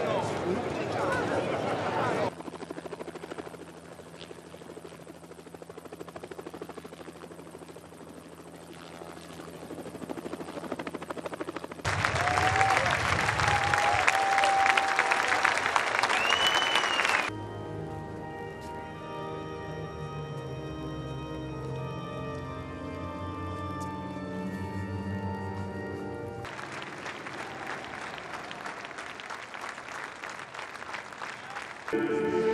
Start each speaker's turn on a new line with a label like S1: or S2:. S1: 좋아요. 네.
S2: Thank you.